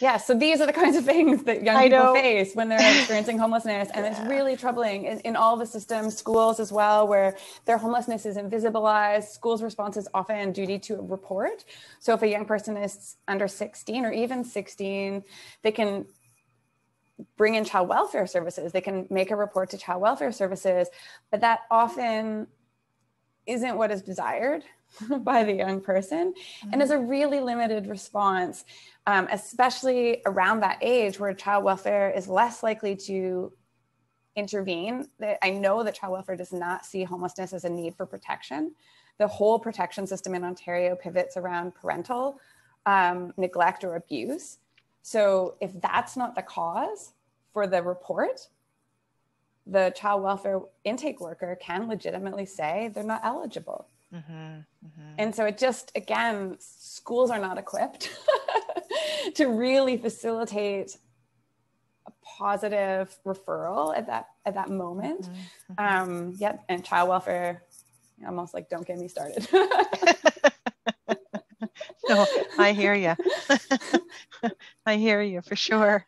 Yeah, so these are the kinds of things that young people face when they're experiencing homelessness. And yeah. it's really troubling in, in, all the systems, schools as well, where their homelessness is invisibilized. Schools' response is often duty to report. So if a young person is under 16 or even 16, they can bring in child welfare services. They can make a report to child welfare services, but that often isn't what is desired by the young person mm-hmm. and is a really limited response, um, especially around that age where child welfare is less likely to intervene. I know that child welfare does not see homelessness as a need for protection. The whole protection system in Ontario pivots around parental um, neglect or abuse. So if that's not the cause for the report, the child welfare intake worker can legitimately say they're not eligible. Mm-hmm, mm-hmm. And so it just, again, schools are not equipped to really facilitate a positive referral at that at that moment. Mm-hmm, mm-hmm. um, yeah, and child welfare, almost like don't get me started. no, I hear you. I hear you for sure.